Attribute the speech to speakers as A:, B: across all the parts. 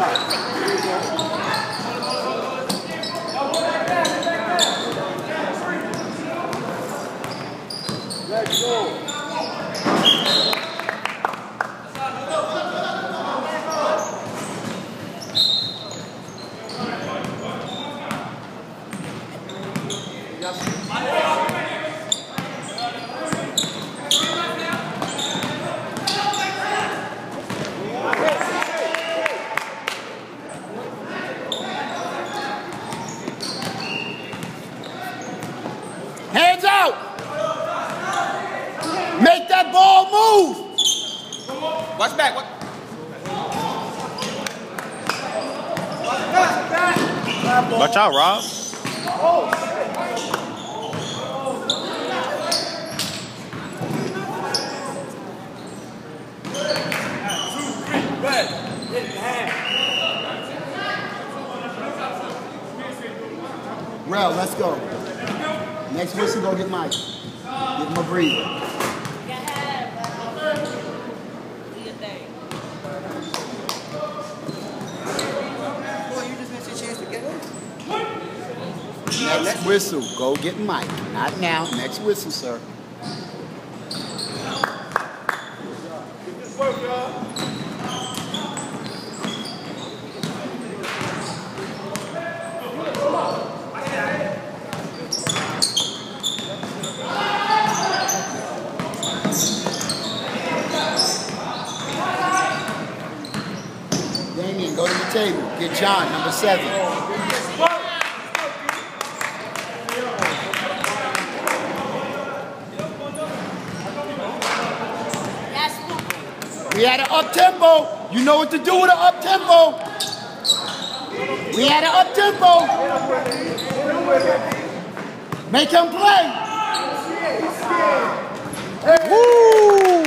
A: Let's go.
B: Hands out. Make that ball move.
C: Watch back. Watch.
D: Watch out, Rob.
B: Rel, let's go. Next whistle, go get Mike. Give him a breather.
C: In.
B: Next whistle, go get Mike. Not now. Next whistle, sir. Damien, go to the table. Get John, number seven. We had an up tempo. You know what to do with an up tempo. We had an up tempo. Make him play. Woo!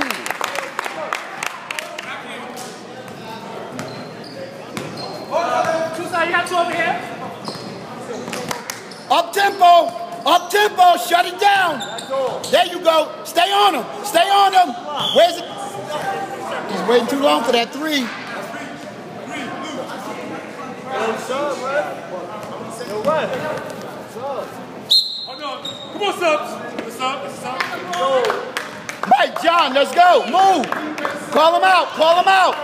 B: Up tempo. Up tempo. Shut it down. There you go. Stay on him. Stay on him. Where's it? He's waiting too long for that three.
A: Yo, sub, man. Yo, what? Sub.
E: Hold on. Come on, subs. What's up? What's up?
B: Right, John, let's go. Move. Call him out. Call him out.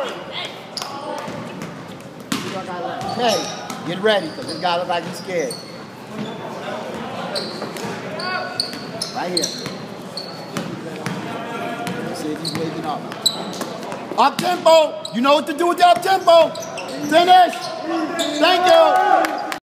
B: Hey, get ready, because this guy looks like he's scared. Right here. Let's see if he's waking up. Up tempo. You know what to do with the up tempo. Finish. Thank you.